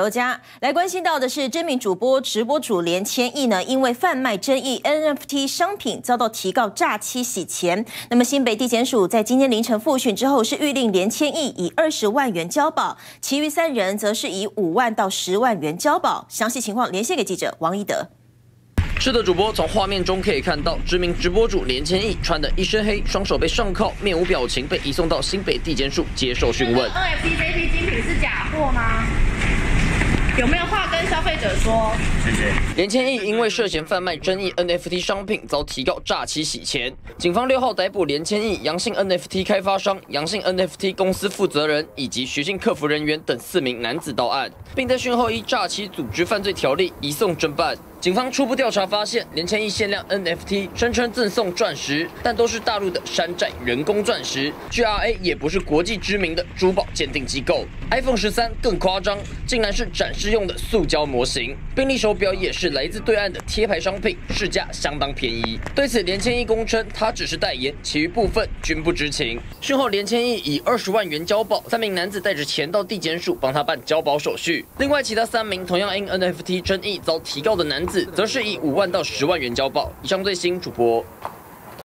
有家来关心到的是，知名主播直播主连千亿呢，因为贩卖争议 NFT 商品遭到提告诈欺洗钱。那么新北地检署在今天凌晨复讯之后，是预令连千亿以二十万元交保，其余三人则是以五万到十万元交保。详细情况连线给记者王一德。是的，主播从画面中可以看到，知名直播主连千亿穿的一身黑，双手被上铐，面无表情，被移送到新北地检署接受讯问。NFT 这批精品是假？有没有话跟消费者说？谢谢。连千亿因为涉嫌贩卖争议 NFT 商品，遭提告诈欺洗钱。警方六号逮捕连千亿、阳性 NFT 开发商、阳性 NFT 公司负责人以及徐姓客服人员等四名男子到案，并在讯后依诈欺组织犯罪条例移送侦办。警方初步调查发现，连千亿限量 NFT 声称赠送钻石，但都是大陆的山寨人工钻石，GRA 也不是国际知名的珠宝鉴定机构。iPhone 十三更夸张，竟然是展示用的塑胶模型。宾利手表也是来自对岸的贴牌商品，市价相当便宜。对此，连千亿供称他只是代言，其余部分均不知情。讯后，连千亿以二十万元交保，三名男子带着钱到地检署帮他办交保手续。另外，其他三名同样因 NFT 争议遭提告的男。则是以五万到十万元交保。以上最新主播。